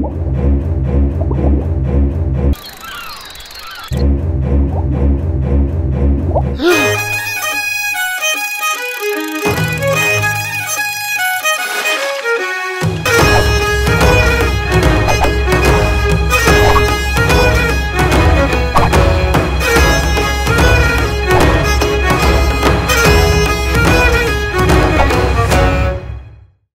you